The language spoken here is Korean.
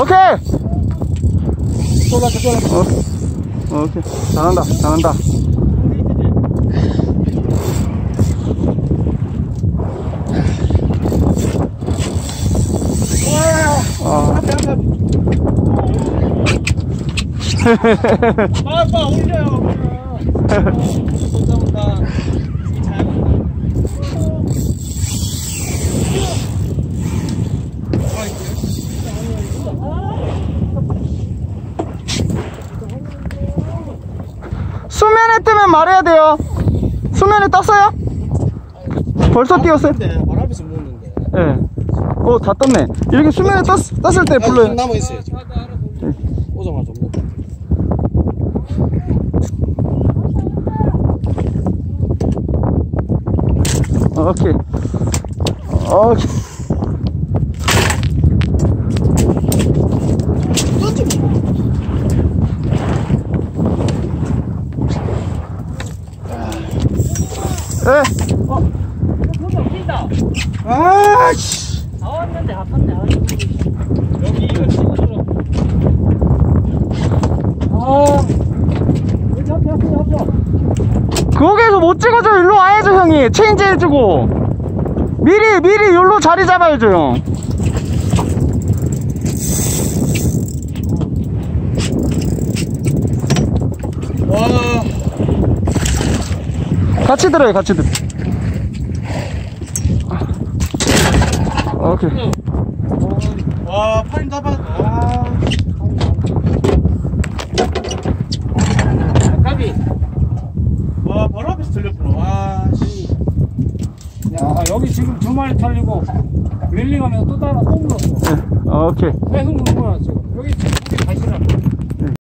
오케이. 쏠랐다 쏠랐다 어, 오케이. 잘한다, 잘한다. 아빠 올려요 온다 온다 잘 온다 수면에 뜨면 말해야 돼요. 수면에 떴어요? 벌써? 근데 발 앞에서 먹는데 예. 어, 다 떴네. 이렇게 수면에 떴, 떴을 때 불러요. 남아 있어요 지금 오자마자 먹 오케이. 오케이. 예. 여기 없긴다. 아, 씨. 나왔는데 아팠네. 아, 여기 이거 찍어줘 아. 여기 앞에 앞에 앞에. 거기에서 못 찍어줘. 일로 와야죠, 형이. 체인지 해주고. 미리, 미리 일로 자리 잡아야죠, 형. 와 같이 들어요, 같이 들어. 오케이. 와, 팔 잡아. 와. 까비. 와, 바로 앞에서 들렸구나. 와, 씨. 야, 여기 지금 두 마리 탈리고 릴링하면서 또 따라 또 물었어. 예, 오케이. 계속 여기 다시라.